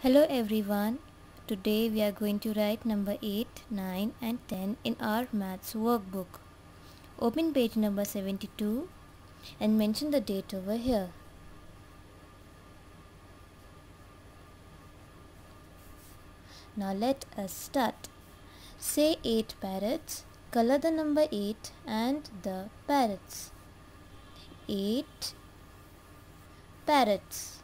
Hello everyone. Today we are going to write number 8, 9 and 10 in our maths workbook. Open page number 72 and mention the date over here. Now let us start. Say 8 parrots. Color the number 8 and the parrots. 8 parrots.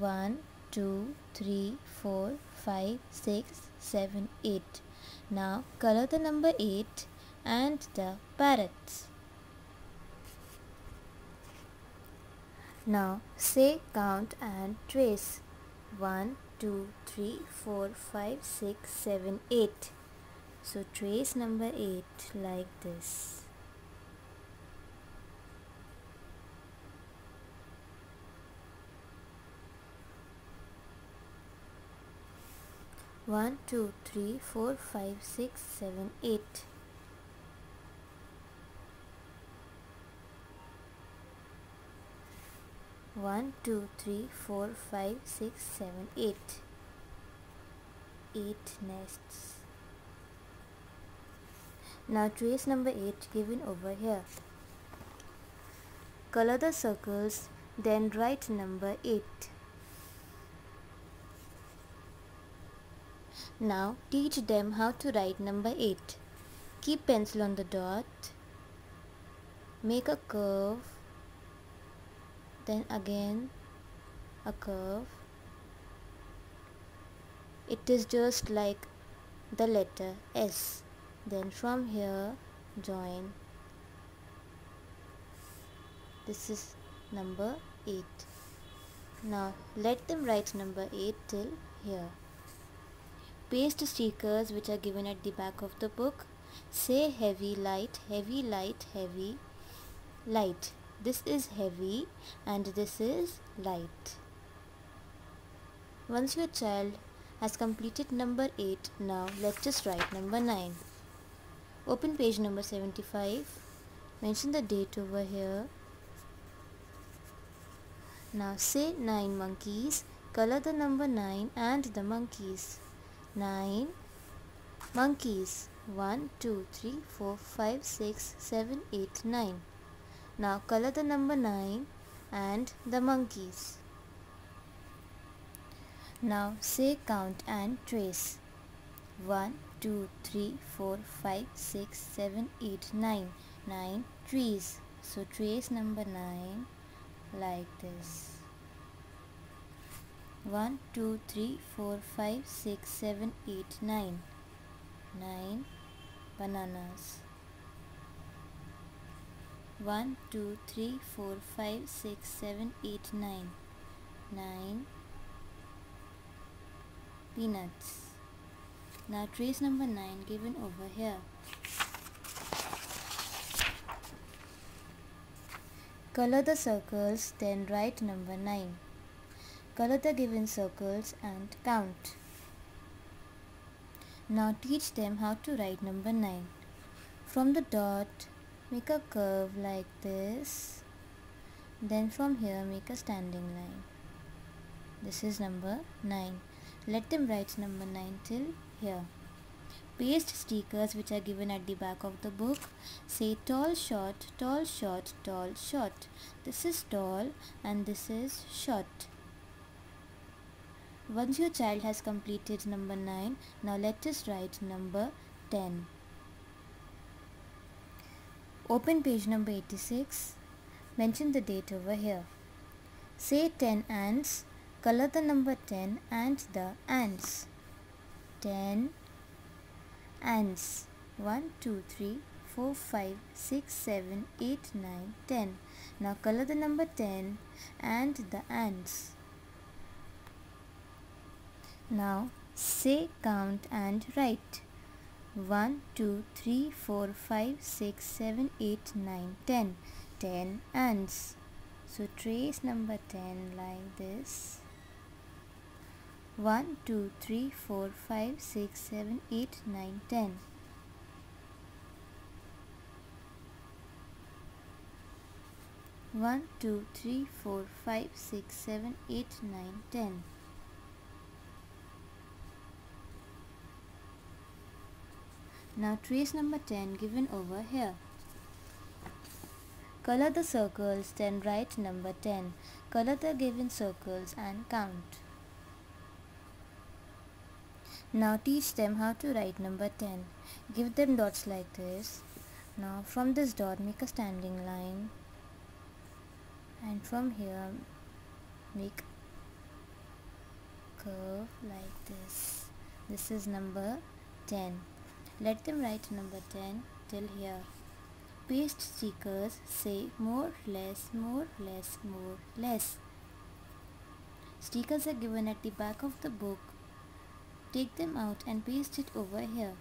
1, 2, 3, 4, 5, 6, 7, 8. Now color the number 8 and the parrots. Now say count and trace. 1, 2, 3, 4, 5, 6, 7, 8. So trace number 8 like this. One, two, three, four, five, six, seven, eight. One, two, three, four, five, six, seven, eight. Eight nests. Now trace number 8 given over here. Color the circles, then write number 8. Now teach them how to write number 8. Keep pencil on the dot. Make a curve. Then again a curve. It is just like the letter S. Then from here join. This is number 8. Now let them write number 8 till here paste stickers which are given at the back of the book. Say heavy light heavy light heavy light. This is heavy and this is light. Once your child has completed number 8 now let's just write number 9 open page number 75 mention the date over here. Now say 9 monkeys. Color the number 9 and the monkeys nine monkeys. One, two, three, four, five, six, seven, eight, nine. Now color the number 9 and the monkeys. Now say count and trace. 1, 2, 3, 4, 5, 6, 7, 8, 9. 9 trees. So trace number 9 like this. 1, 2, 3, 4, 5, 6, 7, 8, 9. 9 bananas. 1, 2, 3, 4, 5, 6, 7, 8, 9. 9 peanuts. Now trace number 9 given over here. Color the circles then write number 9. Color the given circles and count. Now teach them how to write number 9. From the dot, make a curve like this. Then from here, make a standing line. This is number 9. Let them write number 9 till here. Paste stickers which are given at the back of the book. Say tall, short, tall, short, tall, short. This is tall and this is short. Once your child has completed number 9, now let us write number 10. Open page number 86. Mention the date over here. Say 10 ants. Color the number 10 and the ants. 10 ants. 1, 2, 3, 4, 5, 6, 7, 8, 9, 10. Now color the number 10 and the ants. Now say count and write. 1, 2, 3, 4, 5, 6, 7, 8, 9, 10. 10 ants. So trace number 10 like this. 1, 2, 3, 4, 5, 6, 7, 8, 9, 10. One, two, three, four, five, six, seven, eight, nine, ten. Now trace number 10 given over here. Color the circles then write number 10. Color the given circles and count. Now teach them how to write number 10. Give them dots like this. Now from this dot make a standing line and from here make curve like this. This is number 10. Let them write number 10 till here. Paste stickers say more, less, more, less, more, less. Stickers are given at the back of the book Take them out and paste it over here.